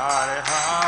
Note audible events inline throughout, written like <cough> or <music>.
Hare Hare.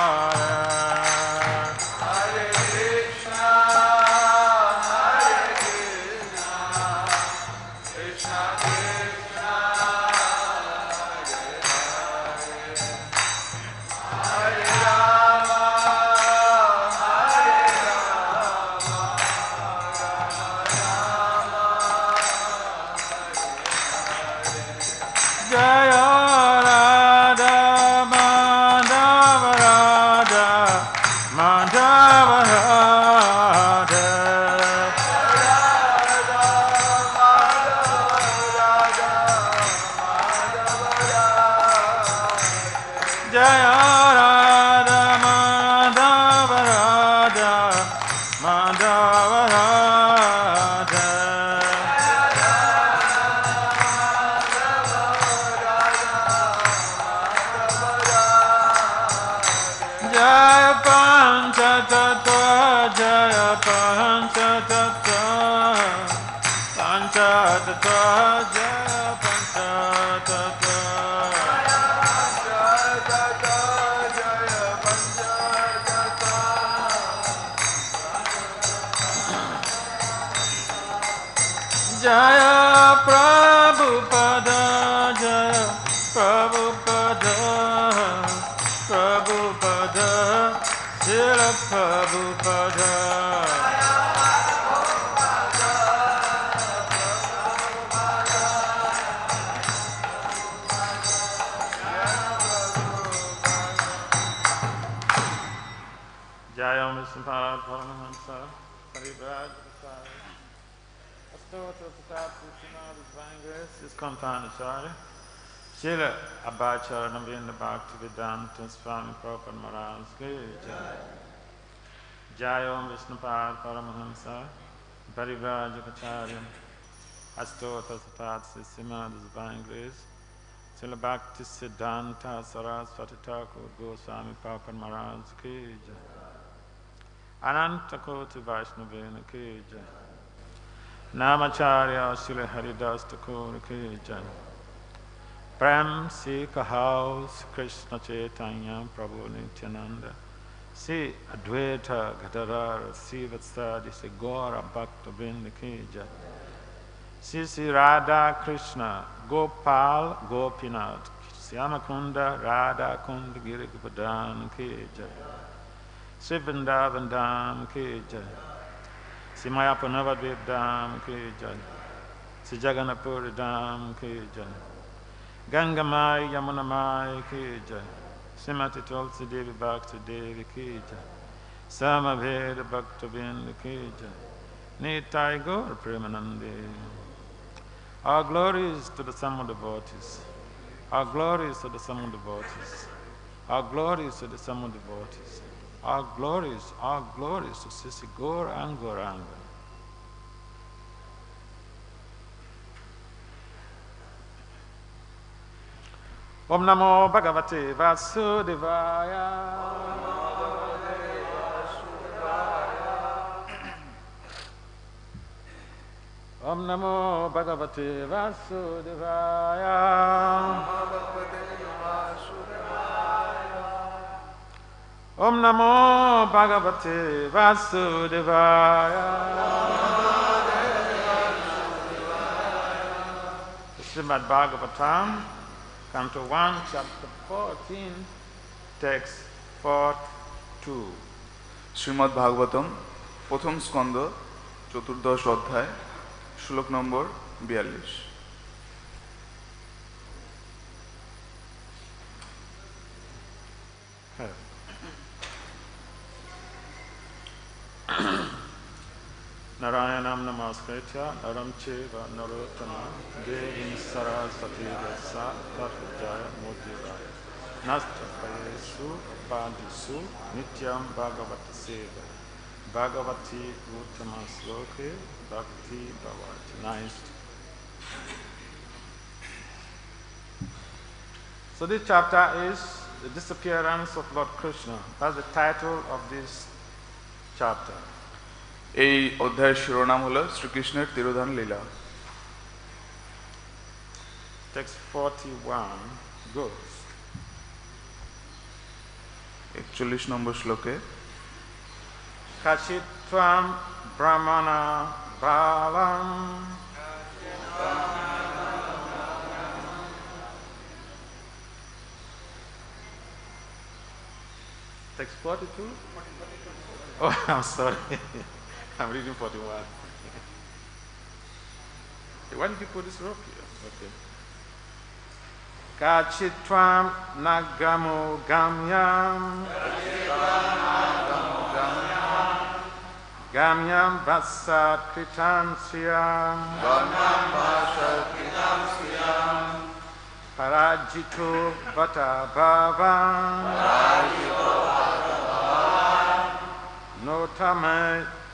Srila Abhacharya Navinda Bhakti Vedanta Swami Prabhupada Maharaj Ki Jai Jai Om Vishnupad Paramahamsa Parivrajacharya Astota Tatapti Srimad Divine Srila Bhakti Siddhanta Saraswati Thakur Goswami Prabhupada Maharaj Ki Jai अनंत कोटि वैष्णवेन की जय नामाचार्य श्री हरिदास ठाकुर की जय प्रेम सिख हाउस कृष्ण चैतन्य प्रभु नित्यानंद श्री अद्वैत गदाधर श्री वत्सादि श्री गौर भक्त बिंद की जय श्री श्री राधा कृष्ण गोपाल गोपीनाथ श्याम कुंड राधा कुंड गिरिपदान की जय Sivindavandam Kijay. Simayapanavadvip Dham Kijay. Sijaganapuri Dham Kijay. Gangamai Yamunamai Kijay. Simati Tulsi Devi Bhakti Devi Kijay. Samaveda Bhakti Vindu Kijay. Nitai Premanandi. Our glories to the Samu devotees. Our glories to the Samu devotees. Our glories to the Samu devotees. Our glories, our glories to Sisi Gaur and Gauranga Om Namo Bhagavate Vasudevaya. Om Namo Bhagavate Vasudevaya. Om Namo Bhagavate Vasudevaya. Srimad Bhagavatam, Canto 1, Chapter 14, Text 4 Shrimad Bhagavatam প্রথম স্কন্দ চতুর্দশ অধ্যায় শ্লোক নম্বর বিয়াল্লিশ Narayanam namaskritya naram cheva narottama devim saraswati rasa tathajaya mudivaya nastapayesu padisu nityam bhagavata seva. Bhagavati uttama sloke bhakti bhavati nice. So this chapter is the disappearance of Lord Krishna. That's the title of this chapter এই অধ্যায়ের শিরোনাম হলো শ্রীকৃষ্ণের তিরোধান লীলা একচল্লিশ নম্বর শ্লোকে কাশিত্বাম brahmana ভাবাম Text 42? Oh, I'm sorry. <laughs> I'm reading 41. Why did you put this rope here? Okay. Kachitvam Nagamo Gamyam Gamyam Vasat Kritansiyam Parajito Vata Bhavam Notame Na Samhe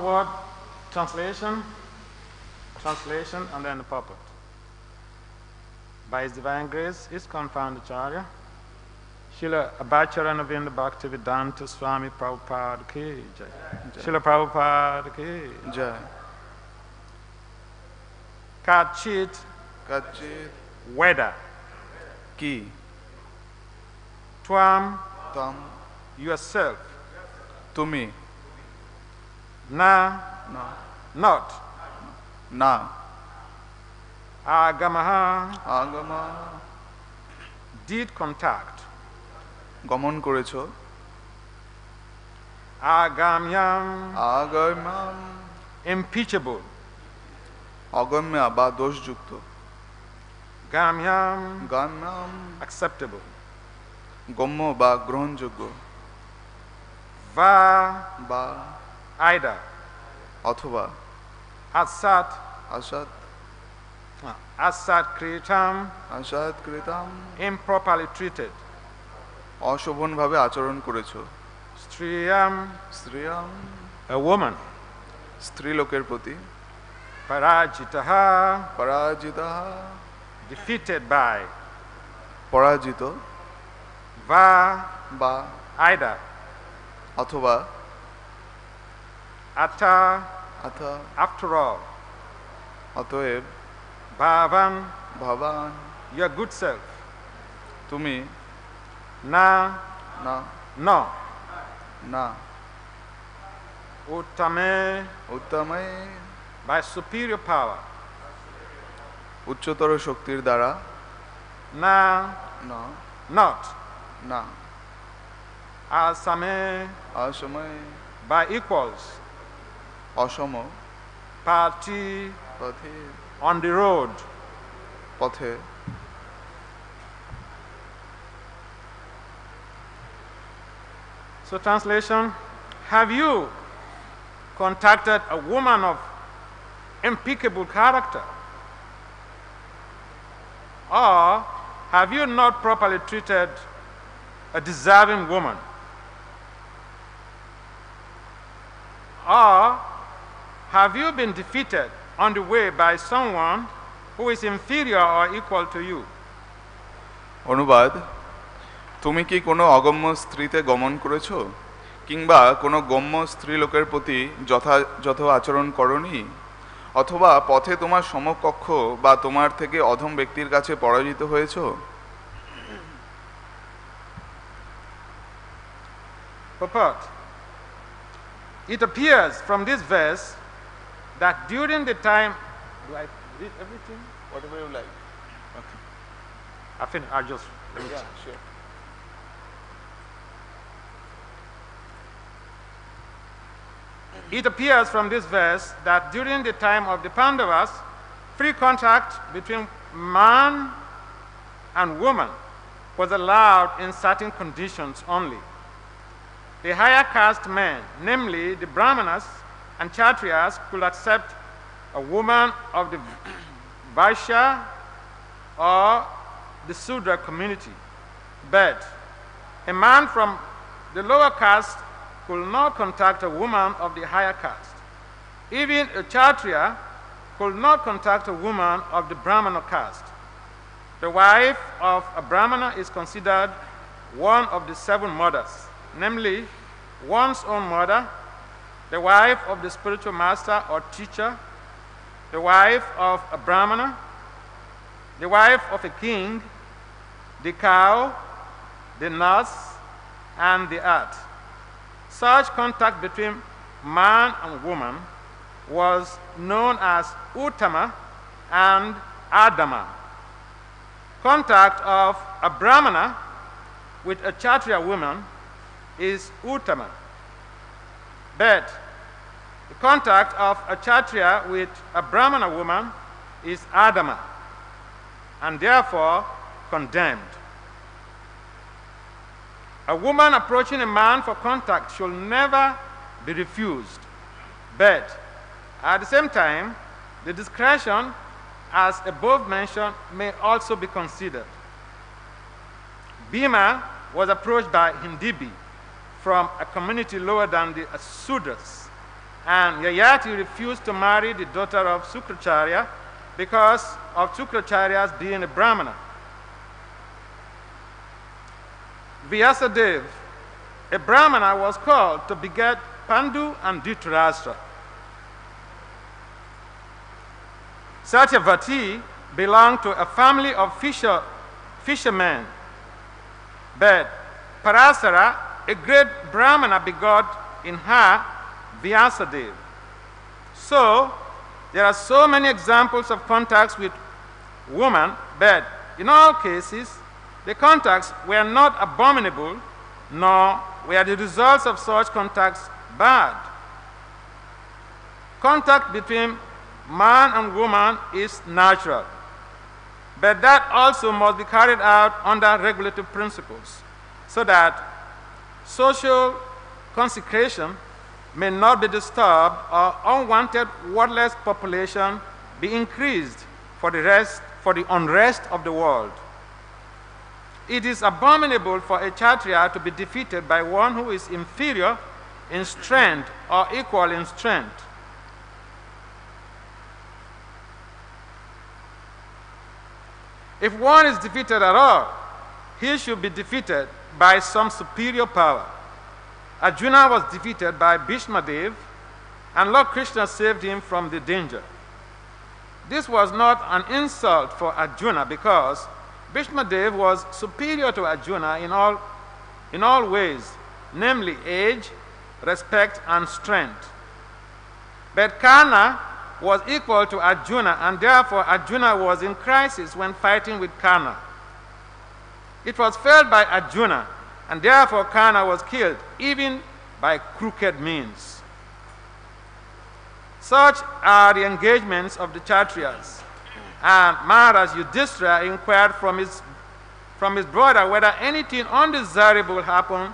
word, translation, translation, and then the puppet. By His divine grace, His confounded Acharya, Srila Abhacharana Vinda Bhakti Vedanta Swami Prabhupada Ki Jai. Srila Prabhupada Ki Jai. Kachit. Kachit. Whether. Ki. Twam. Tam. Yourself. To me. Na না not না Agamaha আগমা did contact গমন করেছ Agamyam আগমাম impeachable অগম্যা বা দোষযুক্ত Gamyam গাম্যাম acceptable গম্য বা গ্রহণযোগ্য Va বা আয়দা অথবা আসাদ আসাদ আসাদ কৃতাম আসাদ কৃতাম ইমপ্রপারলি ট্রিটেড অশোভনভাবে আচরণ করেছ। স্ত্রীয়াম স্ত্রীয়াম এ ওম্যান স্ত্রী লোকের প্রতি পরাজিতা পরাজিতা বাই পরাজিত বা বা আয়দা অথবা আচ্ছা আচ্ছা। আফটার অল অতএব ভাবান ভাবান গুড সেলফ তুমি না না না। না। উত্তমে উত্তমে বাই সুপিরিয়র পাওয়ার উচ্চতর শক্তির দ্বারা না না নট না। আসামে অসময়ে বা ইকুয়ালস অসম Party পথে on the road. পথে So translation, have you contacted a woman of impeccable character? Or have you not properly treated a deserving woman? Or have you been defeated on the way by someone who is inferior or equal to you? অনুবাদ তুমি কি কোনো অগম্য স্ত্রীতে গমন করেছ কিংবা কোনো গম্য স্ত্রীলোকের প্রতি যথাযথ আচরণ করনি অথবা পথে তোমার সমকক্ষ বা তোমার থেকে অধম ব্যক্তির কাছে পরাজিত হয়েছো Purport. It appears from this verse that during the time. Do I read everything? Whatever you like. Okay. I think I'll just. Yeah, sure. It appears from this verse that during the time of the Pandavas, free contact between man and woman was allowed in certain conditions only. The higher caste men, namely the Brahmanas and Kshatriyas, could accept a woman of the Vaishya or the Sudra community. But a man from the lower caste could not contact a woman of the higher caste. Even a Kshatriya could not contact a woman of the Brahmana caste. The wife of a Brahmana is considered one of the seven mothers, namely one's own mother, the wife of the spiritual master or teacher, the wife of a Brahmana, the wife of a king, the cow, the nurse, and the earth. Such contact between man and woman was known as Uttama and Adama. Contact of a Brahmana with a Kshatriya woman is Uttama. But the contact of a Kshatriya with a Brahmana woman is Adama and therefore condemned. A woman approaching a man for contact should never be refused. But at the same time, the discretion as above mentioned may also be considered. Bhima was approached by Hindibi from a community lower than the Sudras, and Yayati refused to marry the daughter of Sukracharya because of Sukracharya's being a Brahmana. Vyasadev, a Brahmana, was called to beget Pandu and Dhritarashtra. Satyavati belonged to a family of fisher, fishermen. But Parasara, a great Brahmana, begot in her Vyasadev. So, there are so many examples of contacts with women, but in all cases, the contacts were not abominable, nor were the results of such contacts bad. Contact between man and woman is natural, but that also must be carried out under regulative principles so that social consecration may not be disturbed or unwanted wordless population be increased for the rest for the unrest of the world. It is abominable for a Kshatriya to be defeated by one who is inferior in strength or equal in strength. If one is defeated at all, he should be defeated by some superior power. Arjuna was defeated by Bhishma Dev, and Lord Krishna saved him from the danger. This was not an insult for Arjuna because Bhishma Dev was superior to Arjuna in all, in all ways, namely age, respect, and strength. But Karna was equal to Arjuna, and therefore Arjuna was in crisis when fighting with Karna. It was felt by Arjuna, and therefore Karna was killed, even by crooked means. Such are the engagements of the Kshatriyas. And Maharaj Yudhishthira inquired from his, from his brother whether anything undesirable happened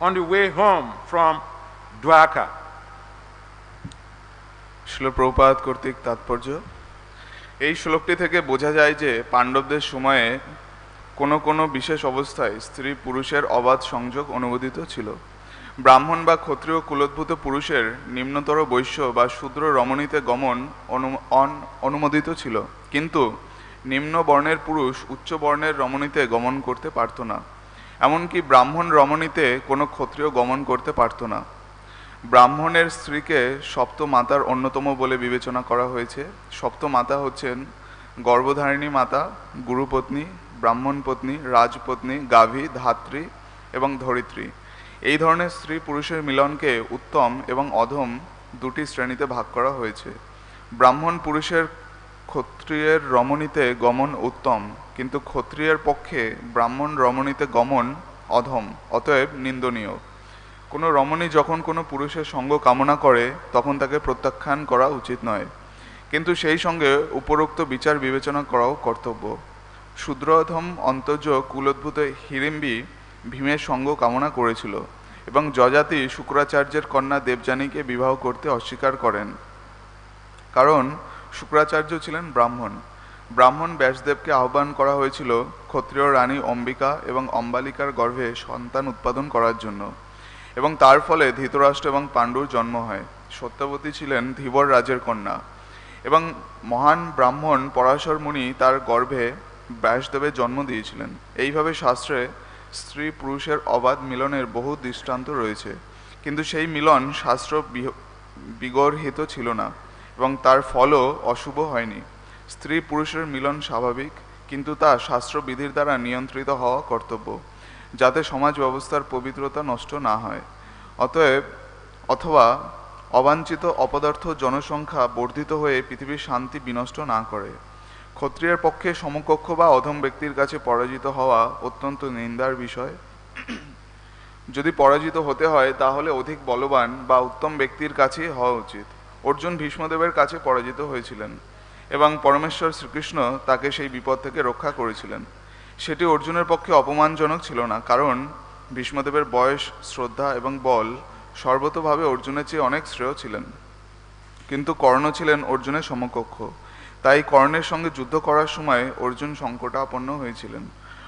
on the way home from Dwarka. শিল প্রপাত কর্তৃক তাৎপর্য এই শ্লোকটি থেকে বোঝা যায় যে পাণ্ডবদের সময়ে কোনো কোনো বিশেষ অবস্থায় স্ত্রী পুরুষের অবাধ সংযোগ অনুমোদিত ছিল। ব্রাহ্মণ বা ক্ষত্রিয় কুলোদ্ভূত পুরুষের নিম্নতর বৈশ্য বা শূদ্র রমণীতে গমন অন- অনুমোদিত ছিল। কিন্তু নিম্ন বর্ণের পুরুষ উচ্চ বর্ণের রমণীতে গমন করতে পারত না। এমনকি ব্রাহ্মণ রমণীতে কোনো ক্ষত্রিয় গমন করতে পারত না। ব্রাহ্মণের স্ত্রীকে সপ্ত মাতার অন্যতম বলে বিবেচনা করা হয়েছে। সপ্ত মাতা হচ্ছেন গর্ভধারিণী মাতা, গুরুপত্নী ব্রাহ্মণ পত্নী রাজপত্নী গাভী, ধাত্রী এবং ধরিত্রী। এই ধরনের স্ত্রী পুরুষের মিলনকে উত্তম এবং অধম দুটি শ্রেণীতে ভাগ করা হয়েছে। ব্রাহ্মণ পুরুষের ক্ষত্রিয়ের রমণীতে গমন উত্তম, কিন্তু ক্ষত্রিয়ের পক্ষে ব্রাহ্মণ রমণীতে গমন অধম, অতএব নিন্দনীয়। কোনো রমণী যখন কোনো পুরুষের সঙ্গ কামনা করে, তখন তাকে প্রত্যাখ্যান করা উচিত নয়। কিন্তু সেই সঙ্গে উপরোক্ত বিচার বিবেচনা করাও কর্তব্য। শূদ্রধম অন্তর্য কুলোদ্ভূত হিড়িম্বি ভীমের সঙ্গ কামনা করেছিল এবং যজাতি শুক্রাচার্যের কন্যা দেবযানীকে বিবাহ করতে অস্বীকার করেন। কারণ শুক্রাচার্য ছিলেন ব্রাহ্মণ। ব্রাহ্মণ ব্যাসদেবকে আহ্বান করা হয়েছিল ক্ষত্রিয় রানী অম্বিকা এবং অম্বালিকার গর্ভে সন্তান উৎপাদন করার জন্য এবং তার ফলে ধৃতরাষ্ট্র এবং পাণ্ডুর জন্ম হয়। সত্যবতী ছিলেন ধীবর রাজের কন্যা এবং মহান ব্রাহ্মণ পরাশর মুনি তার গর্ভে ব্যাসদেবের জন্ম দিয়েছিলেন। এইভাবে শাস্ত্রে স্ত্রী পুরুষের অবাধ মিলনের বহু দৃষ্টান্ত রয়েছে। কিন্তু সেই মিলন শাস্ত্র বিগর্হিত ছিল না এবং তার ফলও অশুভ হয়নি। স্ত্রী পুরুষের মিলন স্বাভাবিক, কিন্তু তা শাস্ত্রবিধির দ্বারা নিয়ন্ত্রিত হওয়া কর্তব্য, যাতে সমাজ ব্যবস্থার পবিত্রতা নষ্ট না হয়। অতএব, অথবা অবাঞ্ছিত অপদার্থ জনসংখ্যা বর্ধিত হয়ে পৃথিবীর শান্তি বিনষ্ট না করে। ক্ষত্রিয়ের পক্ষে সমকক্ষ বা অধম ব্যক্তির কাছে পরাজিত হওয়া অত্যন্ত নিন্দার বিষয়। যদি পরাজিত হতে হয়, তাহলে অধিক বলবান বা উত্তম ব্যক্তির কাছেই হওয়া উচিত। অর্জুন ভীষ্মদেবের কাছে পরাজিত হয়েছিলেন এবং পরমেশ্বর শ্রীকৃষ্ণ তাকে সেই বিপদ থেকে রক্ষা করেছিলেন। সেটি অর্জুনের পক্ষে অপমানজনক ছিল না, কারণ ভীষ্মদেবের বয়স, শ্রদ্ধা এবং বল সর্বতভাবে অর্জুনের চেয়ে অনেক শ্রেয় ছিলেন। কিন্তু কর্ণ ছিলেন অর্জুনের সমকক্ষ। তাই কর্ণের সঙ্গে যুদ্ধ করার সময় অর্জুন সংকটাপন্ন হয়েছিলেন।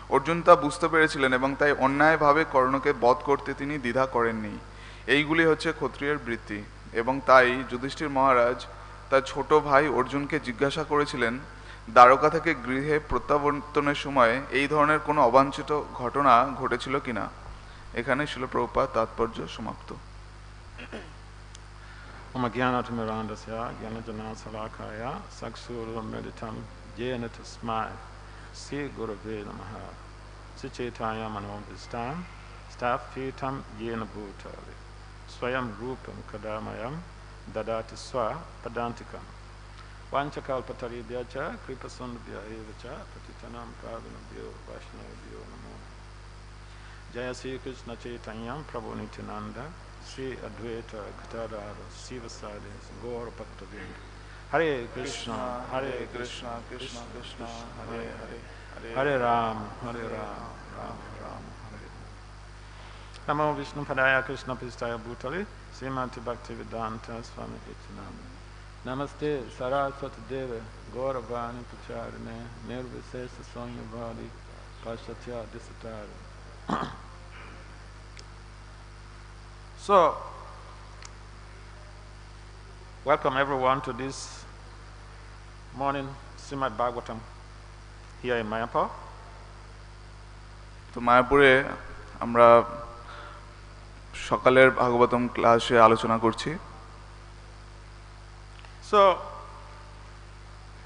অর্জুন তা বুঝতে পেরেছিলেন এবং তাই অন্যায়ভাবে কর্ণকে বধ করতে তিনি দ্বিধা করেননি। এইগুলি হচ্ছে ক্ষত্রিয়ের বৃত্তি এবং তাই যুধিষ্ঠির মহারাজ তার ছোট ভাই অর্জুনকে জিজ্ঞাসা করেছিলেন, দ্বারকা থেকে গৃহে প্রত্যাবর্তনের সময় এই ধরনের কোনো অবাঞ্ছিত ঘটনা ঘটেছিল কিনা? এখানে শিলপ্রপাত তাৎপর্য সমাপ্ত। Mama Gyanatamurandasya, Gyanajanasalakhaya, Saksuru Meditam, Jena Tasmai, Sri Gurave Namaha, Sichaitanya Manovistam, Staphitam Jena Bhutali, Swayam Rupam Kadamayam, Dadati Swa Padantikam. Vanchakalpataribhyacha, Kripasundabhya evacha, Patitanam Pravinabhyo, Vaishnavabhyo Namo. Jaya Sri Krishna Chaitanyam Prabhu Nityananda Sri Advaita Gadadhara Sivasadi Gaur Bhaktavinda Hare Krishna Hare Krishna Krishna Krishna Hare Hare Hare Ram Hare Ram Ram Ram Hare Namo Vishnu Padaya Krishna Pistaya Bhutali Srimati Bhaktivedanta Swami Nityananda Namaste Saraswati Deva Gauravani Pacharine Nirvisesa Sonya Sonyavadi Pashatya Disatari So, welcome everyone to this morning Srimad Bhagavatam here in Mayapur. তো মায়াপুরে আমরা সকালের ভাগবতম ক্লাসে আলোচনা করছি So,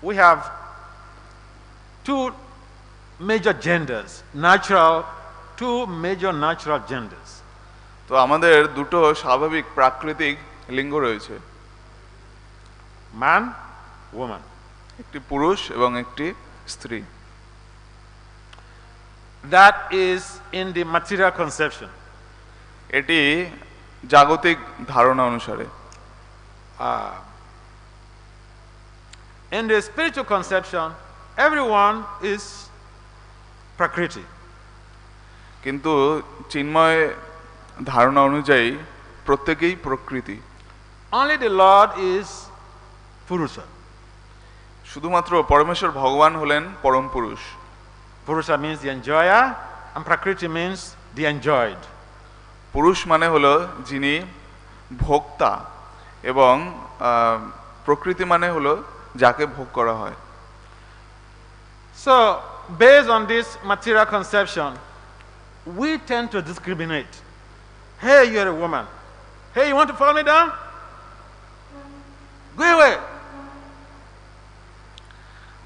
we have two major genders, natural, two major natural genders. তো আমাদের দুটো স্বাভাবিক প্রাকৃতিক লিঙ্গ রয়েছে man, woman. একটি পুরুষ এবং একটি স্ত্রী That is in the material conception. এটি জাগতিক ধারণা অনুসারে Uh, in the spiritual conception, everyone is Prakriti. কিন্তু চিন্ময় ধারণা অনুযায়ী প্রত্যেকেই প্রকৃতি Only the Lord is Purusha. শুধুমাত্র পরমেশ্বর ভগবান হলেন পরম পুরুষ Purusha means the enjoyer, and Prakriti means the enjoyed. পুরুষ মানে হলো যিনি ভোক্তা এবং প্রকৃতি মানে হলো যাকে ভোগ করা হয় So, based on this material conception, we tend to discriminate. Hey, you're a woman. Hey, you want to fall me down? Go away.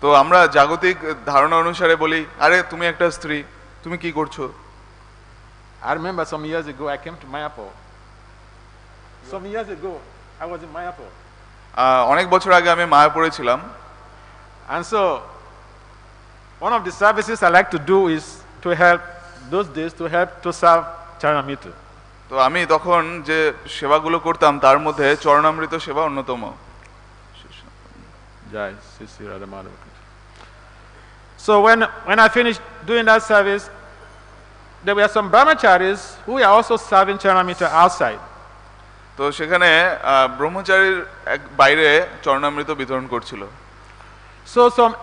তো আমরা জাগতিক ধারণা অনুসারে বলি আরে তুমি একটা স্ত্রী তুমি কি করছো I remember some years ago, I came to Mayapur. Some years ago, I was in Mayapur. আহ, অনেক বছর আগে আমি মায়াপুরে ছিলাম And so, one of the services I like to do is to help, those days, to help to serve Charanamita. তো আমি তখন যে সেবাগুলো করতাম তার মধ্যে চরণামৃত সেবা অন্যতম. So when, when I finished doing that service, there were some brahmacharis who were also serving Charanamita outside. তো সেখানে ব্রহ্মচারীর এক বাইরে চরণামৃত বিতরণ করছিল So some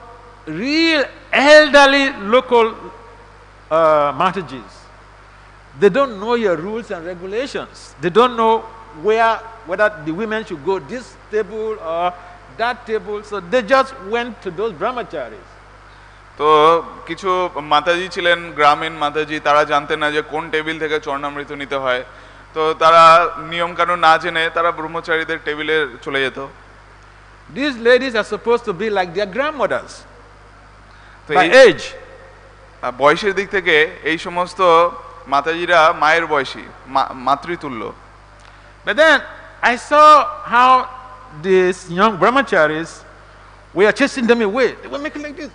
real elderly local uh, Mataji's, they don't know your rules and regulations. They don't know where whether the women should go this table or that table. So they just went to those brahmacharis. তো কিছু মাতাজি ছিলেন গ্রামীণ মাতাজি তারা জানতেন না যে কোন table থেকে চরণামৃত নিতে হয় তো তারা নিয়ম কানুন না জেনে তারা ব্রহ্মচারীদের টেবিলে চলে যেত These ladies are supposed to be like their grandmothers তো by এই age. আহ, বয়সের দিক থেকে এই সমস্ত মাতাজিরা মায়ের বয়সী মা- মাতৃতুল্য But then I saw how these young brahmacharis were chasing them away. They were making like this.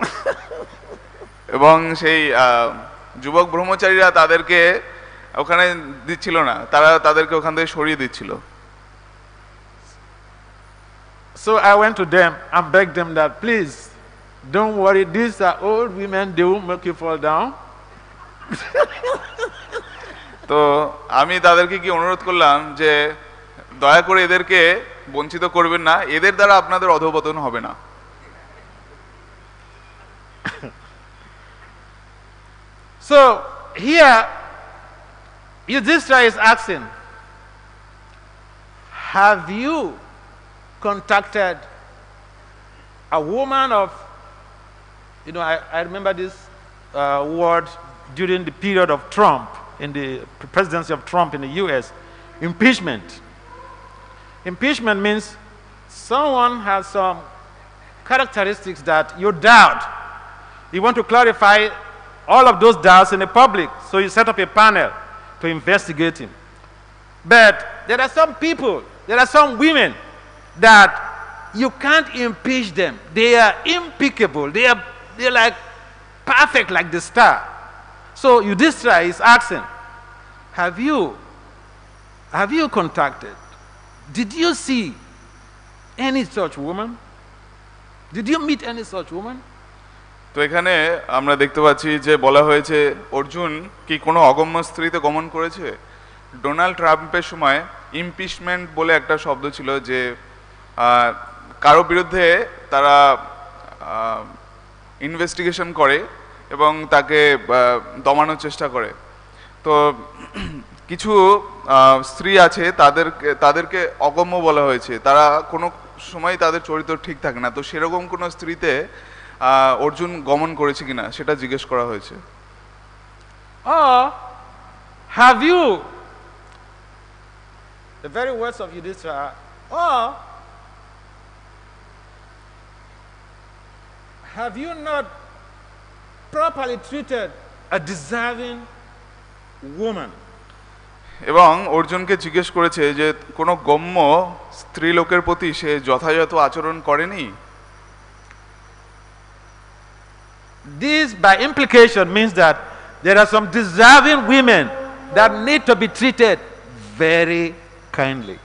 <laughs> এবং সেই আহ, যুবক ব্রহ্মচারীরা তাদেরকে ওখানে দিচ্ছিল না তারা তাদেরকে ওখান থেকে সরিয়ে দিচ্ছিল So I went to them and begged them that please don't worry, these are old women, they won't make you fall down. তো আমি তাদেরকে কি অনুরোধ করলাম যে দয়া করে এদেরকে বঞ্চিত করবেন না এদের দ্বারা আপনাদের অধপতন হবে না So here, Yudhishthira is asking, Have you contacted a woman of, you know, I, I remember this uh, word during the period of Trump, in the presidency of Trump in the US, impeachment. Impeachment means someone has some characteristics that you doubt. You want to clarify all of those doubts in the public, so you set up a panel to investigate him. But there are some people, there are some women that you can't impeach them. They are impeccable. They are they're like perfect like the star. So Yudhishthira is asking, have you have you contacted? Did you see any such woman? Did you meet any such woman? তো এখানে আমরা দেখতে পাচ্ছি যে বলা হয়েছে অর্জুন কি কোনো অগম্য স্ত্রীতে গমন করেছে ডোনাল্ড ট্রাম্পের সময় ইমপিচমেন্ট বলে একটা শব্দ ছিল যে কারও বিরুদ্ধে তারা ইনভেস্টিগেশন করে এবং তাকে দমানোর চেষ্টা করে। তো <clears throat> কিছু স্ত্রী আছে তাদেরকে তাদেরকে অগম্য বলা হয়েছে। তারা কোনো সময় তাদের চরিত্র ঠিক থাকে না। তো সেরকম কোনো স্ত্রীতে অর্জুন গমন করেছে কিনা সেটা জিজ্ঞেস করা হয়েছে। have you, the very words of Yudhishthira, or have you not properly treated a deserving woman? এবং অর্জুনকে জিজ্ঞেস করেছে যে কোনো গম্য স্ত্রীলোকের প্রতি সে যথাযথ আচরণ করেনি This, by implication, means that there are some deserving women that need to be treated very kindly.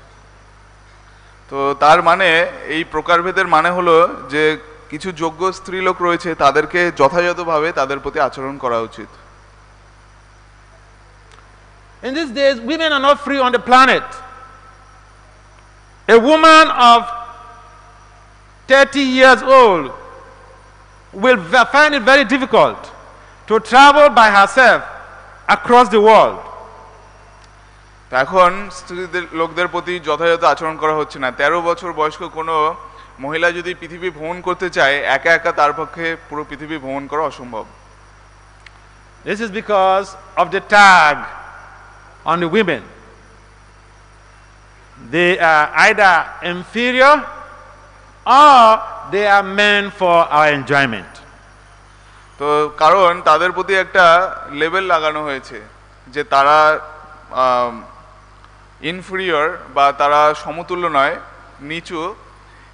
তো তার মানে এই প্রকারভেদের মানে হলো যে কিছু যোগ্য স্ত্রীলোক রয়েছে তাদেরকে যথাযথভাবে তাদের প্রতি আচরণ করা উচিত In these days, women are not free on the planet. A woman of 30 years old will find it very difficult to travel by herself across the world. এখন স্ত্রীদের লোকদের প্রতি যথাযথ আচরণ করা হচ্ছে না তেরো বছর বয়স্ক কোনো মহিলা যদি পৃথিবী ভ্রমণ করতে চায় একা একা তার পক্ষে পুরো পৃথিবী ভ্রমণ করা অসম্ভব This is because of the tag on the women. They are either inferior or they are meant for our enjoyment. তো কারণ তাদের প্রতি একটা লেভেল লাগানো হয়েছে যে তারা ইনফিরিয়র বা তারা সমতুল্য নয় নিচু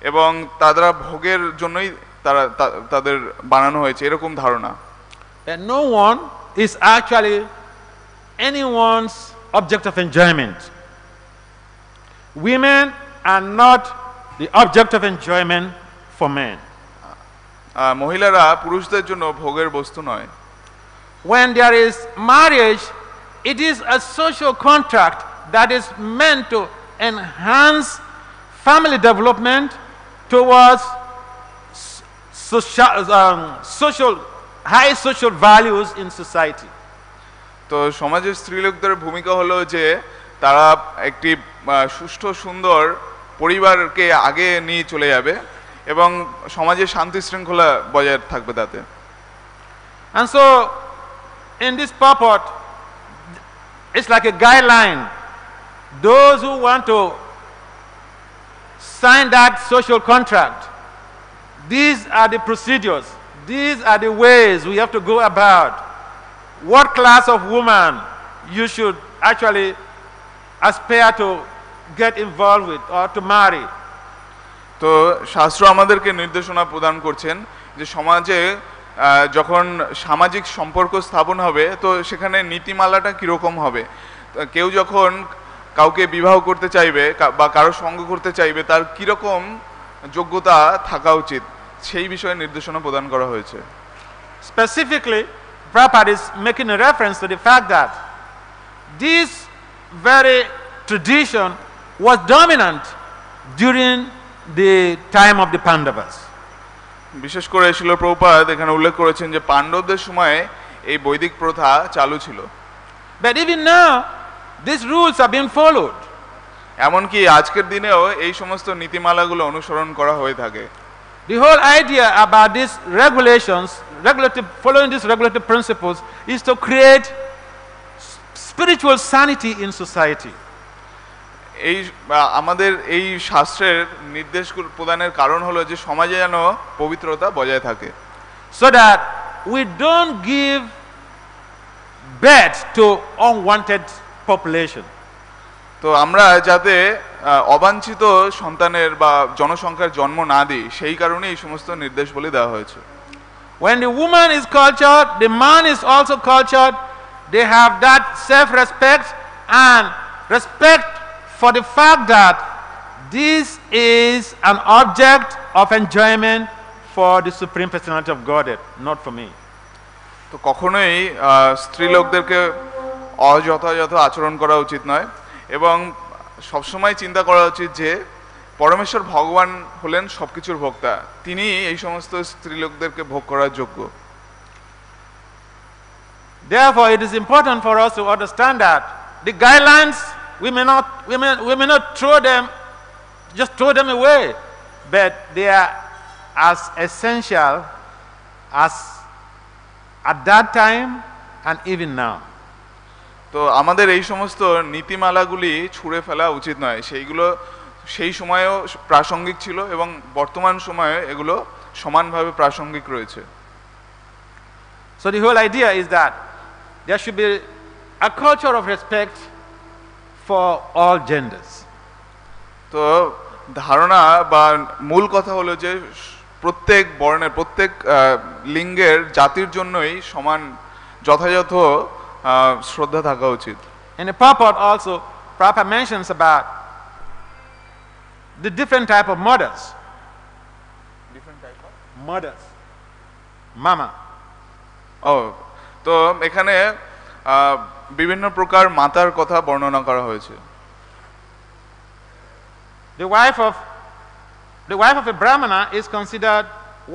এবং তারা ভোগের জন্যই তারা তা- তাদের বানানো হয়েছে এরকম ধারণা That no one is actually anyone's object of enjoyment. Women are not the object of enjoyment for men. আহ, মহিলারা পুরুষদের জন্য ভোগের বস্তু নয় When there is marriage, it is a social contract that is meant to enhance family development towards social, um, social, high social values in society. তো সমাজের স্ত্রীলোকদের ভূমিকা হলো যে তারা একটি সুষ্ঠু সুন্দর পরিবারকে আগে নিয়ে চলে যাবে এবং সমাজে শান্তি শৃঙ্খলা বজায় থাকবে তাতে And so, in this purport, it's like a guideline. Those who want to sign that social contract, these are the procedures, these are the ways we have to go about. What class of woman you should actually aspire to get involved with or to marry. তো শাস্ত্র আমাদেরকে নির্দেশনা প্রদান করছেন যে সমাজে যখন সামাজিক সম্পর্ক স্থাপন হবে তো সেখানে নীতিমালাটা কীরকম হবে কেউ যখন কাউকে বিবাহ করতে চাইবে বা কারও সঙ্গ করতে চাইবে তার কীরকম যোগ্যতা থাকা উচিত সেই বিষয়ে নির্দেশনা প্রদান করা হয়েছে। Specifically proper is making reference to the fact that this very tradition was dominant during the time of the Pandavas বিশেষ করে ছিল প্রপাদ এখানে উল্লেখ করেছেন যে পান্ডবদের সময়ে এই বৈদিক প্রথা চালু ছিল। But even now these rules are being followed. এমনকি আজকের দিনেও এই সমস্ত নীতিমালাগুলো অনুসরণ করা হয়ে থাকে The whole idea about these regulations, regulative, following these regulative principles, is to create s- spiritual sanity in society. এই আহ, আমাদের এই শাস্ত্রের নির্দেশ প্রদানের কারণ হলো যে সমাজে যেন পবিত্রতা বজায় থাকে so that we don't give birth to unwanted population. তো আমরা যাতে অবাঞ্ছিত সন্তানের বা জনসংখ্যার জন্ম না দিই সেই কারণে এই সমস্ত নির্দেশ বলে দেওয়া হয়েছে When the woman is cultured, the man is also cultured. They have that self respect and respect for the fact that this is an object of enjoyment for the Supreme Personality of Godhead, not for me. তো কখনোই আহ, স্ত্রীলোকদেরকে অযথাযথ আচরণ করা উচিত নয় এবং সবসময় চিন্তা করা উচিত যে পরমেশ্বর ভগবান হলেন সবকিছুর ভোক্তা তিনি এই সমস্ত স্ত্রীলোকদেরকে ভোগ করার যোগ্য Therefore, it is important for us to understand that the guidelines, we may not, we may, we may not throw them, just throw them away, but they are as essential as at that time and even now. তো আমাদের এই সমস্ত নীতিমালাগুলি ছুঁড়ে ফেলা উচিত নয় সেইগুলো সেই সময়েও প্রাসঙ্গিক ছিল এবং বর্তমান সময়ে এগুলো সমানভাবে প্রাসঙ্গিক রয়েছে So the whole idea is that there should be a culture of respect for all genders. তো ধারণা বা মূল কথা হলো যে প্রত্যেক বর্ণের প্রত্যেক লিঙ্গের জাতির জন্যই সমান যথাযথ শ্রদ্ধা থাকা উচিত And the purport also, Prabhupada mentions about the different type of mothers. Mothers. Mama. ও তো এখানে আহ, বিভিন্ন প্রকার মাতার কথা বর্ণনা করা হয়েছে The wife of the wife of a Brahmana is considered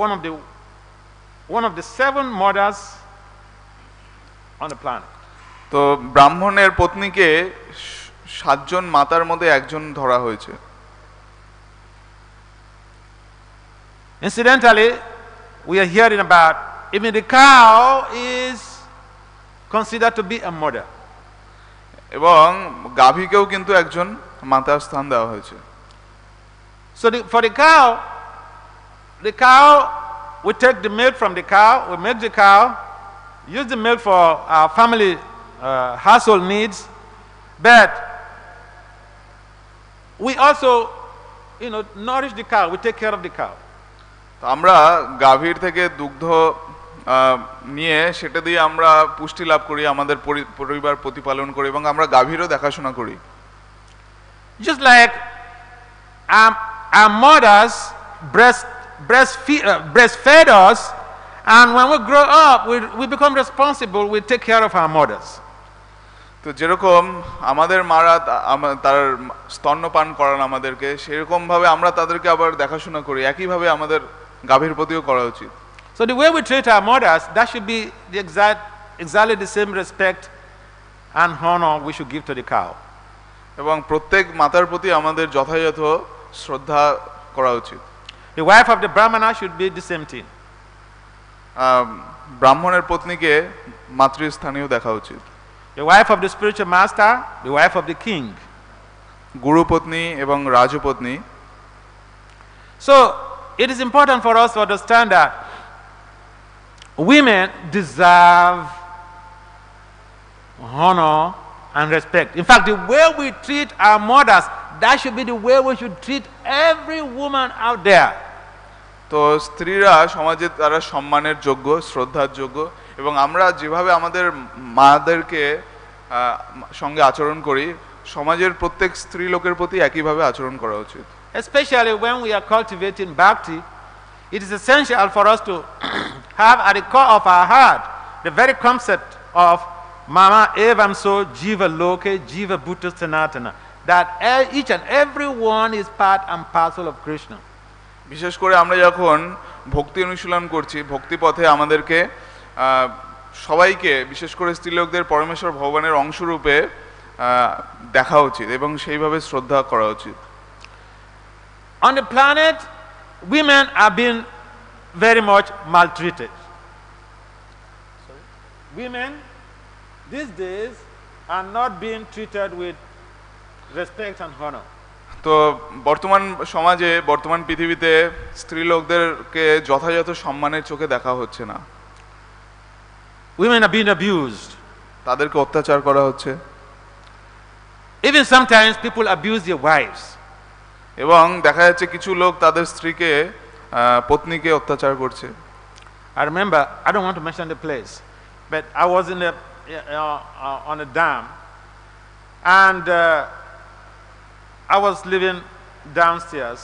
one of the one of the seven mothers on the planet. তো ব্রাহ্মণের পত্নীকে সাতজন মাতার মধ্যে একজন ধরা হয়েছে Incidentally, we are hearing about even the cow is considered to be a mother. এবং গাভীকেও কিন্তু একজন মাতার স্থান দেওয়া হয়েছে So the, for the cow, the cow, we take the milk from the cow, we milk the cow, use the milk for our family uh, household needs, but we also, you know, nourish the cow, we take care of the cow. তো আমরা গাভীর থেকে দুগ্ধ আহ, নিয়ে সেটা দিয়ে আমরা পুষ্টি লাভ করি আমাদের পরি- পরিবার প্রতিপালন করি এবং আমরা গাভীরও দেখাশোনা করি Just like our, our mothers breast, breastfeed, uh, breastfed us, and when we grow up, we, we become responsible, we take care of our mothers. তো যেরকম আমাদের মারা তার স্তন্যপান করান আমাদেরকে সেরকম ভাবে আমরা তাদেরকে আবার দেখাশোনা করি একইভাবে আমাদের গাভীর প্রতিও করা উচিত So the way we treat our mothers, that should be the exact, exactly the same respect and honor we should give to the cow. এবং প্রত্যেক মাতার প্রতি আমাদের যথাযথ শ্রদ্ধা করা উচিত The wife of the Brahmana should be the same thing. ব্রাহ্মণের পত্নীকে মাতৃস্থানীয় দেখা উচিত The wife of the spiritual master, the wife of the king. গুরুপত্নী এবং রাজপত্নী So it is important for us to understand that women deserve honor and respect. In fact, the way we treat our mothers, that should be the way we should treat every woman out there. তো স্ত্রীরা সমাজে তারা সম্মানের যোগ্য শ্রদ্ধার যোগ্য এবং আমরা যেভাবে আমাদের মাদেরকে সঙ্গে আচরণ করি সমাজের প্রত্যেক স্ত্রী লোকের প্রতি একইভাবে আচরণ করা উচিত Especially when we are cultivating bhakti, it is essential for us to have at the core of our heart the very concept of Mama Evam So Jiva Loke Jiva Bhutta Sanatana. That e- each and every one is part and parcel of Krishna. বিশেষ করে আমরা যখন ভক্তি অনুশীলন করছি ভক্তি পথে আমাদেরকে আহ, সবাইকে বিশেষ করে স্ত্রীলোকদের পরমেশ্বর ভগবানের অংশরূপে দেখা উচিত এবং সেইভাবে শ্রদ্ধা করা উচিত On the planet, women are being very much maltreated. Women these days are not being treated with respect and honor. তো বর্তমান সমাজে বর্তমান পৃথিবীতে স্ত্রীলোকদেরকে যথাযথ সম্মানের চোখে দেখা হচ্ছে না Women are being abused. তাদেরকে অত্যাচার করা হচ্ছে Even sometimes people abuse their wives. এবং দেখা যাচ্ছে কিছু লোক তাদের স্ত্রীকে আহ, পত্নীকে অত্যাচার করছে I remember, I don't want to mention the place, but I was in the, uh, uh, on a dam, and uh, I was living downstairs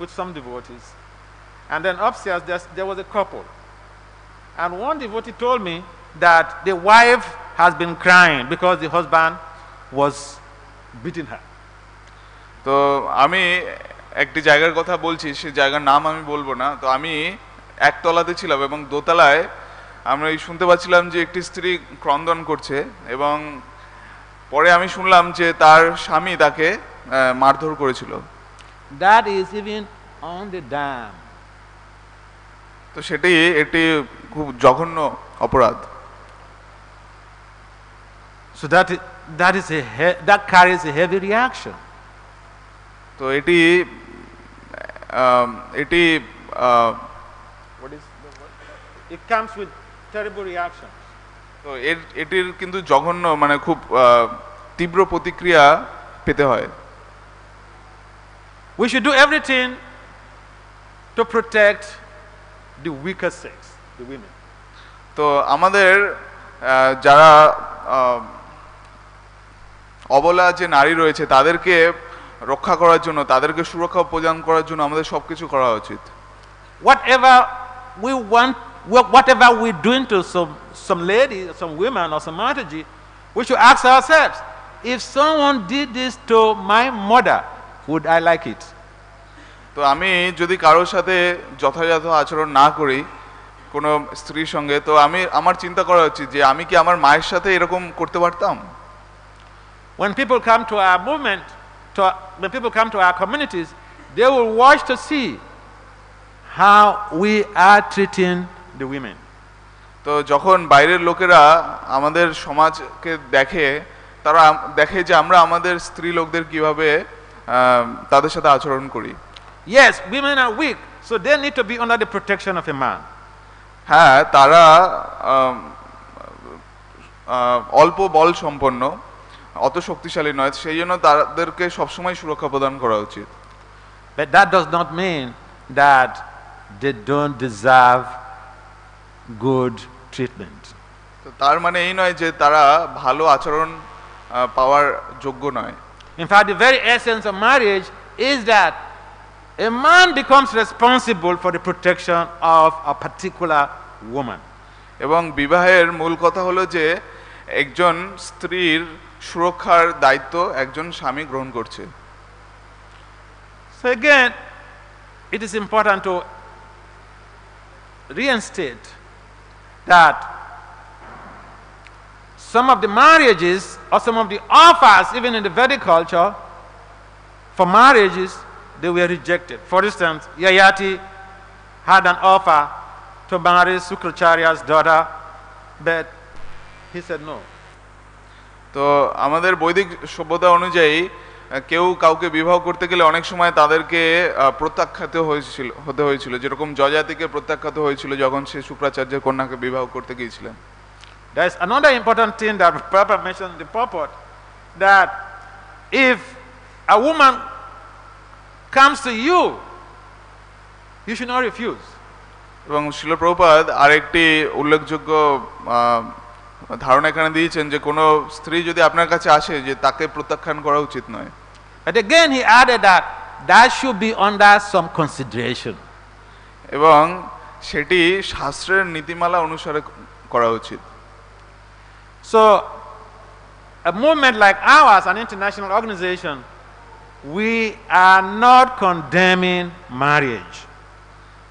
with some devotees. And then upstairs, there's, there was a couple. And one devotee told me that the wife has been crying because the husband was beating her. তো আমি একটি জায়গার কথা বলছি সেই জায়গার নাম আমি বলব না তো আমি একতলাতে ছিলাম এবং দোতলায় আমরা এই শুনতে পাচ্ছিলাম যে একটি স্ত্রী ক্রন্দন করছে এবং পরে আমি শুনলাম যে তার স্বামী তাকে মারধর করেছিল That is even on the dam. তো সেটি একটি খুব জঘন্য অপরাধ So that is, that, is a he- that carries a heavy reaction. তো এটি আহ, এটি আহ, It comes with terrible reactions. তো এর এটির কিন্তু জঘন্য মানে খুব আহ, তীব্র প্রতিক্রিয়া পেতে হয় We should do everything to protect the weaker sex, the women. তো আমাদের আহ, যারা আহ, অবলা যে নারী রয়েছে তাদেরকে রক্ষা করার জন্য তাদেরকে সুরক্ষা প্রদান করার জন্য আমাদের সবকিছু করা উচিত। Whatever we want doing to some some lady some women or some matriji we should ask ourselves if someone did this to my mother would i like it? তো আমি যদি কারোর সাথে যথাযথ আচরণ না করি কোনো স্ত্রীর সঙ্গে তো আমি আমার চিন্তা করা উচিত যে আমি কি আমার মায়ের সাথে এরকম করতে পারতাম? When people come to our movement, to our- when people come to our communities, they will watch to see how we are treating the women. তো যখন বাইরের লোকেরা আমাদের সমাজকে দেখে তারা আম- দেখে যে আমরা আমাদের স্ত্রী লোকদের কিভাবে আহ, তাদের সাথে আচরণ করি Yes, women are weak, so they need to be under the protection of a man. হ্যাঁ তারা আম, আহ, অল্প বল সম্পন্ন অত শক্তিশালী নয় সেই জন্য তাদেরকে সবসময় সুরক্ষা প্রদান করা উচিত But that does not mean that they don't deserve good treatment. তার মানে এই নয় যে তারা ভালো আচরণ পাওয়ার যোগ্য নয় In fact, the very essence of marriage is that a man becomes responsible for the protection of a particular woman. এবং বিবাহের মূল কথা হলো যে একজন স্ত্রীর সুরক্ষার দায়িত্ব একজন স্বামী গ্রহণ করছে So again, it is important to reinstate that some of the marriages or some of the offers, even in the Vedic culture, for marriages, they were rejected. For instance, Yayati had an offer to marry Sukracharya's daughter, but he said no. তো আমাদের বৈদিক সভ্যতা অনুযায়ী কেউ কাউকে বিবাহ করতে গেলে অনেক সময় তাদেরকে প্রত্যাখ্যাত হয়েছিল হতে হয়েছিল যেরকম জজাতিকে প্রত্যাখ্যাত হয়েছিল যখন সে শুক্রাচার্যের কন্যাকে বিবাহ করতে গিয়েছিলেন There's another important thing that Prabhupada mentioned in the purport that if a woman comes to you, you should not refuse. এবং শিলপ্রপাদ আরেকটি উল্লেখযোগ্য ধারণা এখানে দিয়েছেন যে কোনো স্ত্রী যদি আপনার কাছে আসে যে তাকে প্রত্যাখ্যান করা উচিত নয় But again, he added that that should be under some consideration. এবং সেটি শাস্ত্রের নীতিমালা অনুসারে করা উচিত So, a movement like ours, an international organization, we are not condemning marriage.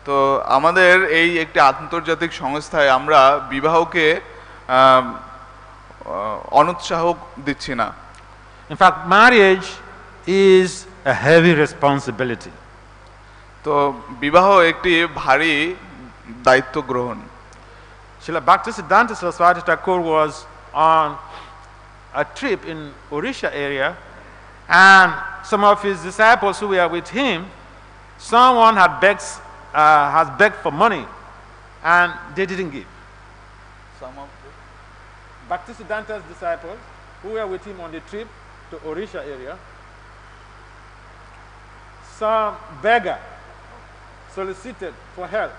তো আমাদের এই একটি আন্তর্জাতিক সংস্থায় আমরা বিবাহকে অনুৎসাহ দিচ্ছি না In fact, marriage is a heavy responsibility. তো বিবাহ একটি ভারী দায়িত্ব গ্রহণ Srila Bhaktisiddhanta Saraswati Thakur was on a trip in Orisha area, and some of his disciples who were with him, someone had begged, uh, has begged for money, and they didn't give. Bhaktisiddhanta's disciples, who were with him on the trip to Orisha area, some beggar solicited for help,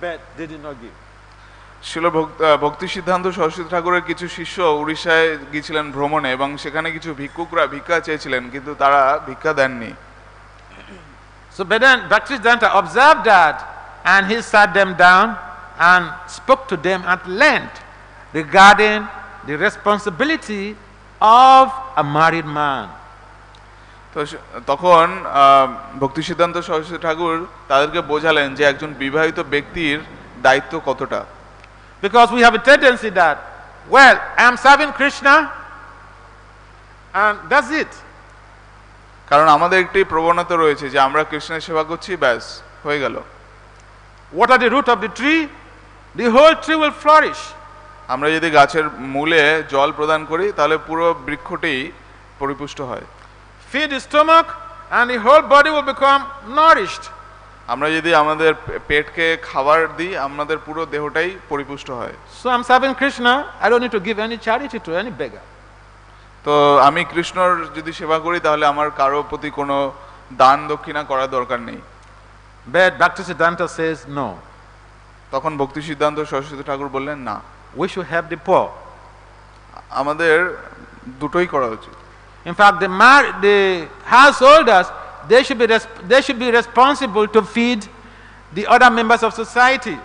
but they did not give. ছিল ভক- আহ, ভক্তি সিদ্ধান্ত সরস্বতী ঠাকুরের কিছু শিষ্য উড়িষ্যায় গিয়েছিলেন ভ্রমণে এবং সেখানে কিছু ভিক্ষুকরা ভিক্ষা চেয়েছিলেন কিন্তু তারা ভিক্ষা দেননি So, but then Bhaktisiddhanta observed that and he sat them down and spoke to them at length regarding the responsibility of a married man. তখন ভক্তি সিদ্ধান্ত সরস্বতী ঠাকুর তাদেরকে বোঝালেন যে একজন বিবাহিত ব্যক্তির দায়িত্ব কতটা। Because we have a tendency that well I am serving Krishna and that's it কারণ আমাদের একটি প্রবণতা রয়েছে যে আমরা কৃষ্ণের সেবা করছি ব্যাস হয়ে গেল। What are the root of the tree the whole tree will flourish আমরা যদি গাছের মূলে জল প্রদান করি তাহলে পুরো বৃক্ষটি পরিপুষ্ট হয় Feed the stomach and the whole body will become nourished. আমরা যদি আমাদের পেটকে খাবার দিই আমাদের পুরো দেহটাই পরিপুষ্ট হয় So I'm serving Krishna, I don't need to give any charity to any beggar. তো তো আমি কৃষ্ণর যদি সেবা করি তাহলে আমার কারও প্রতি কোনো দান দক্ষিণা করার দরকার নেই But Bhaktisiddhanta says no. তখন ভক্তি সিদ্ধান্ত সরস্বতী ঠাকুর বললেন না We should help the poor. আমাদের দুটোই করা উচিত In fact, the, mar- the householders, they should, be res- they should be responsible to feed the other members of society.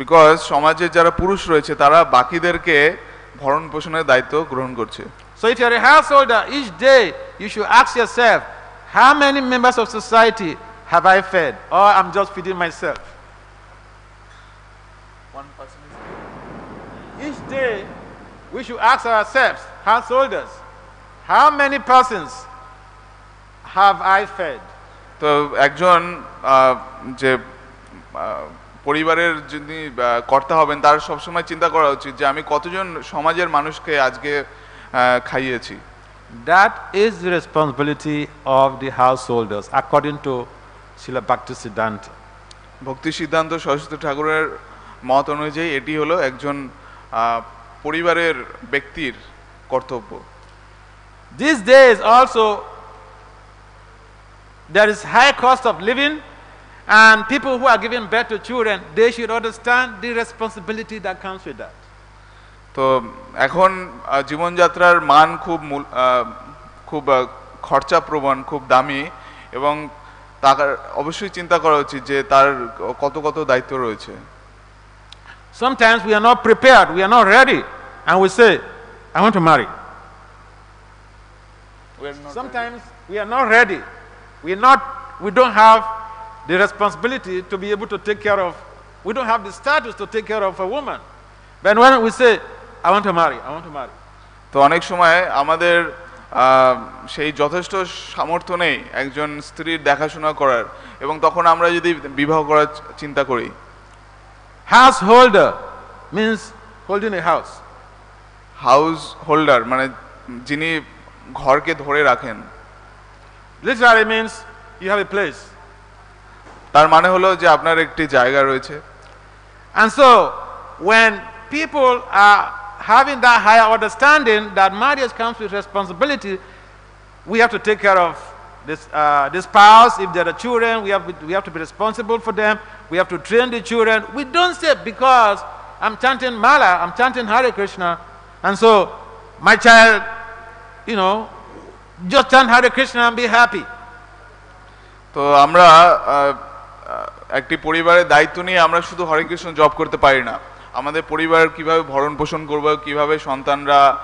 Because সমাজের যারা পুরুষ রয়েছে তারা বাকিদেরকে ভরণ পোষণের দায়িত্ব গ্রহণ করছে So if you're a householder, each day you should ask yourself, how many members of society have I fed? Or I'm just feeding myself. Each day we should ask ourselves, householders, how many persons have I fed? তো একজন যে পরিবারের যিনি কর্তা হবেন তার সবসময় চিন্তা করা উচিত যে আমি কতজন সমাজের মানুষকে আজকে খাইয়েছি That is the responsibility of the householders, according to Srila Bhaktisiddhanta. ভক্তি সিদ্ধান্ত সরস্বতী ঠাকুরের মত অনুযায়ী এটি হলো একজন পরিবারের ব্যক্তির কর্তব্য this day is also there is high cost of living And people who are giving birth to children, they should understand the responsibility that comes with that. তো এখন জীবনযাত্রার মান খুব খুব খরচাপ্রবণ খুব দামি এবং তার অবশ্যই চিন্তা করা উচিত যে তার কত কত দায়িত্ব রয়েছে Sometimes we are not prepared, we are not ready, and we say, I want to marry. Sometimes we are not ready. We are not, we don't have the responsibility to be able to take care of, we don't have the status to take care of a woman. But when we say, I want to marry, I want to marry. তো অনেক সময় আমাদের আহ, সেই যথেষ্ট সামর্থ্য নেই একজন স্ত্রীর দেখাশোনা করার এবং তখন আমরা যদি বিবাহ করার চ- চিন্তা করি Householder means holding a house. House holder মানে যিনি ঘরকে ধরে রাখেন Literally means you have a place. তার মানে হলো যে আপনার একটি জায়গা রয়েছে And so, when people are having that higher understanding that marriage comes with responsibility, we have to take care of this, uh, this spouse. If there are children, we have, we have to be responsible for them. We have to train the children. We don't say because I'm chanting Mala, I'm chanting Hare Krishna, and so my child, you know, just chant Hare Krishna and be happy. তো আমরা আহ, আহ, একটি পরিবারের দায়িত্ব নিয়ে আমরা শুধু হরে Krishna job করতে পারি না আমাদের পরিবার কিভাবে ভরণ পোষণ করবে কিভাবে সন্তানরা আহ,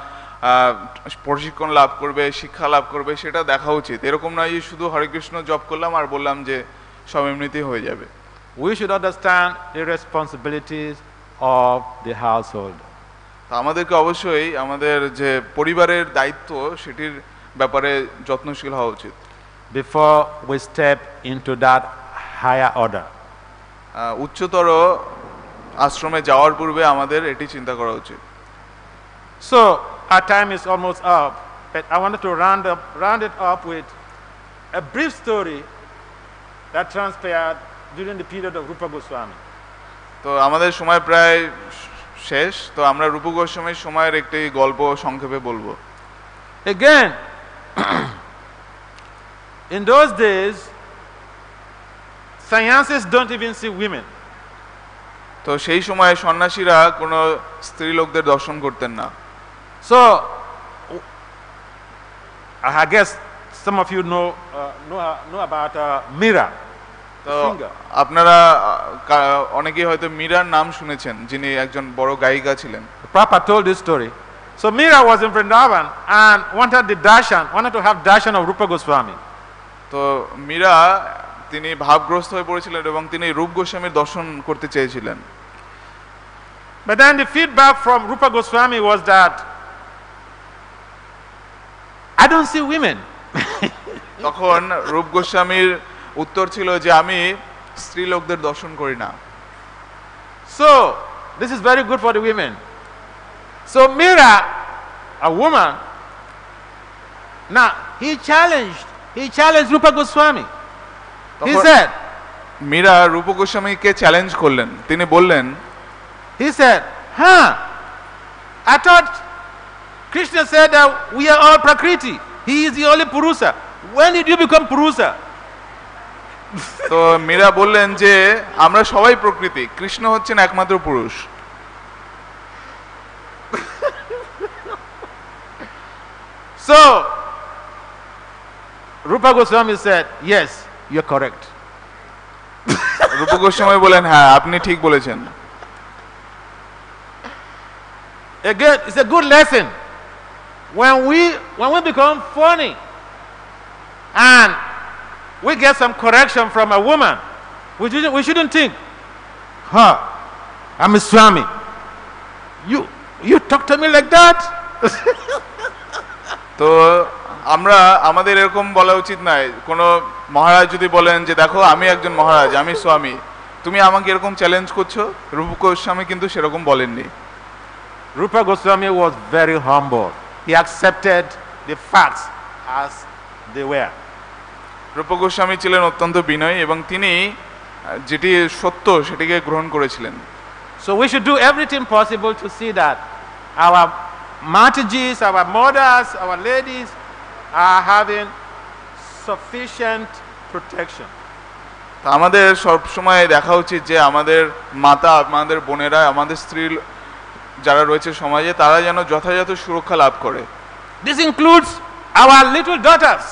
প্রশিক্ষণ লাভ করবে শিক্ষা লাভ করবে সেটা দেখা উচিত এরকম নয় যে শুধু হরে কৃষ্ণ জব করলাম আর বললাম যে সব এমনিতেই হয়ে যাবে We should understand the responsibilities of the household. তো আমাদেরকে অবশ্যই আমাদের যে পরিবারের দায়িত্ব সেটির ব্যাপারে যত্নশীল হওয়া উচিত we step into that higher order. আহ, উচ্চতর আশ্রমে যাওয়ার পূর্বে আমাদের এটি চিন্তা করা উচিত So our time is almost up, but I wanted to round up, round it up with a brief story that transpired during the period of Rupa Goswami. তো আমাদের সময় প্রায় শেষ তো আমরা রূপ গোস্বামীর সময়ের একটি গল্প সংক্ষেপে বলবো Again, <clears throat> in those days, sciences don't even see women. তো সেই সময় সন্ন্যাসীরা কোনো স্ত্রী লোকদের দর্শন করতেন না So, I guess some of you know uh, know, uh, know about uh, Mira. তো Singer. আপনারা আহ, কা- অনেকেই হয়তো মীরার নাম শুনেছেন যিনি একজন বড় গায়িকা ছিলেন Prabhupada told this story. So Mira was in Vrindavan and wanted the darshan, wanted to have darshan of Rupa Goswami. তো মীরা তিনি ভাবগ্রস্ত হয়ে পড়েছিলেন এবং তিনি রূপ গোস্বামীর দর্শন করতে চেয়েছিলেন But then the feedback from Rupa Goswami was that <laughs> তখন রূপ গোস্বামীর উত্তর ছিল যে আমি স্ত্রী লোকদের দর্শন করি না। So this is very good for the women so মেয়েরা আ না he challenge he challenge Rupa Goswami he sir Mira Rup গোস্বামীকে challenge করলেন। তিনি বললেন হি স্যার হ্যাঁ I Krishna said that we are all Prakriti. He is the only Purusa. When did you become Purusa? তো মীরা বললেন যে আমরা সবাই প্রকৃতি কৃষ্ণ হচ্ছেন একমাত্র পুরুষ So, Rupa Goswami said, Yes, you're correct. রূপ গোস্বামী বলেন হ্যাঁ আপনি ঠিক বলেছেন Again, it's a good lesson. When we when we become funny and we get some correction from a woman, we shouldn't, we shouldn't think, huh, I'm a Swami. You you talk to me like that? <laughs> তো আমরা আমাদের এরকম বলা উচিত নয় কোনো মহারাজ যদি বলেন যে দেখো আমি একজন মহারাজ আমি স্বামী তুমি আমাকে এরকম চ্যালেঞ্জ করছো রূপ গোস্বামী কিন্তু সেরকম বলেননি Rupa Goswami was very humble. He accepted the facts as they were. রূপ গোস্বামী ছিলেন অত্যন্ত বিনয়ী এবং তিনি যেটি সত্য সেটিকে গ্রহণ করেছিলেন So we should do everything possible to see that our Mataji's, our mothers, our ladies are having sufficient protection. আমাদের সব সময় দেখা উচিত যে আমাদের মাতা আমাদের বোনেরা আমাদের স্ত্রী যারা রয়েছে সমাজে তারা যেন যথাযথ সুরক্ষা লাভ করে। This includes our little daughters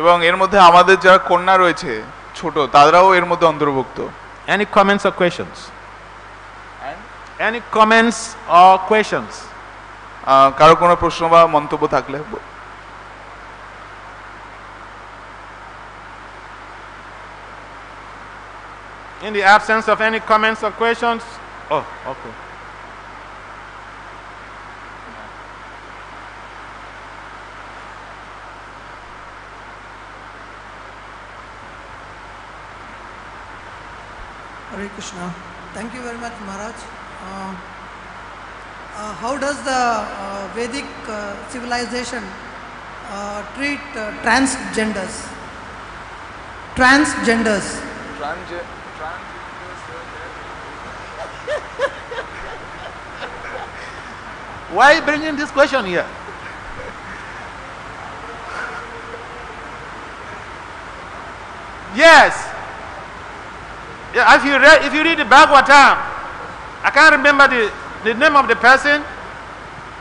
এবং এর মধ্যে আমাদের যারা কন্যা রয়েছে ছোট তারাও এর মধ্যে অন্তর্ভুক্ত। Any comments or questions any comments or questions কারও কোনো প্রশ্ন বা মন্তব্য থাকলে। In the absence of any comments or questions, oh, okay. Hare Krishna. Thank you very much, Maharaj. Uh, uh, how does the uh, Vedic uh, civilization uh, treat uh, transgenders? Transgenders. Why are you bringing this question here? Yes. If you read if you read the Bhagavatam, I can't remember the, the name of the person,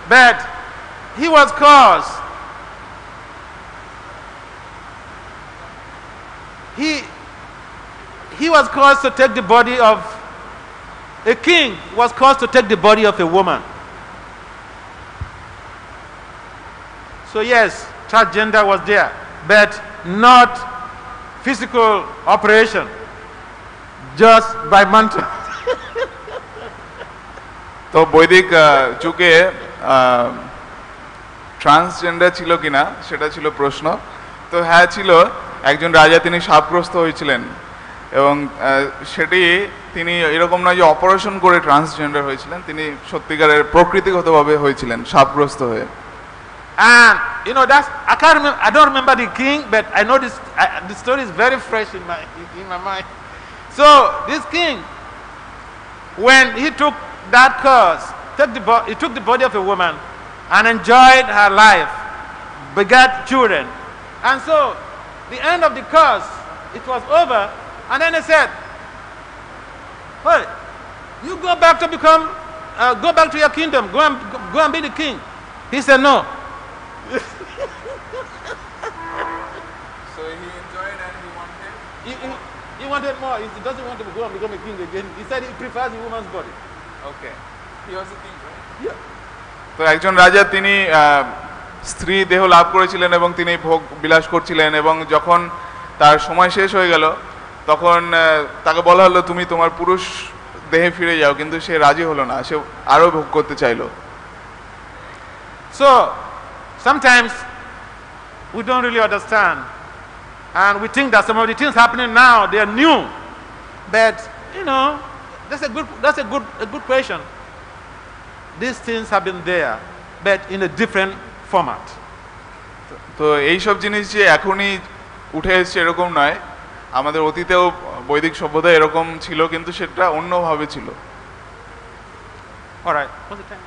but he was caused. He he was caused to take the body of a king was caused to take the body of a woman. So yes, transgender was there, but not physical operation, just by mantra. তো বৈদিক যুগে transgender ছিল কিনা সেটা ছিল প্রশ্ন তো হ্যাঁ ছিল একজন রাজা তিনি সাপগ্রস্ত হয়েছিলেন এবং সেটি তিনি এরকম নয় যে অপারেশন করে ট্রান্সজেন্ডার হয়েছিলেন তিনি সত্যিকারের প্রকৃতিগতভাবে হয়েছিলেন সাপগ্রস্ত হয়ে And you know that's I can't remember. I don't remember the king, but I know this. I, the story is very fresh in my in my mind. So this king, when he took that curse, took the bo- he took the body of a woman, and enjoyed her life, begat children, and so the end of the curse, it was over, and then he said, "Hey, you go back to become, uh, go back to your kingdom, go and go and be the king." He said, "No." <laughs> So he, enjoyed he, he wanted wanted more. He doesn't want to go and become a king again. He said he prefers a woman's body. Okay. He was a right? Yeah. তো একজন রাজা তিনি স্ত্রী দেহ লাভ করেছিলেন এবং তিনি ভোগ বিলাস করছিলেন এবং যখন তার সময় শেষ হয়ে গেল তখন তাকে বলা হলো তুমি তোমার পুরুষ দেহে ফিরে যাও কিন্তু সে রাজি হলো না সে আরও ভোগ করতে চাইল so sometimes we don't really understand And we think that some of the things happening now, they are new. But, you know, that's a good, that's a good, a good question. These things have been there, but in a different format. তো এইসব জিনিস যে এখনই উঠে এসছে এরকম নয় আমাদের অতীতেও বৈদিক সভ্যতা এরকম ছিল কিন্তু সেটা অন্যভাবে ছিল All right. What's the time?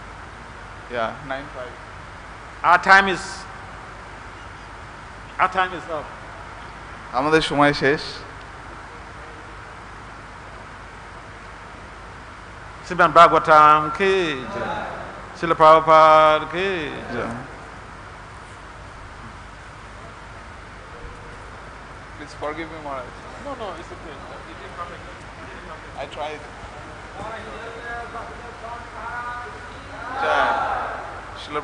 Yeah, nine five. Our time is our time is up. আমাদের সময় শেষ Sriman Bhagavatam ki jai. Srila Prabhupada ki jai. Please forgive me, Maharaj. No, no, it's okay. I tried. Jai.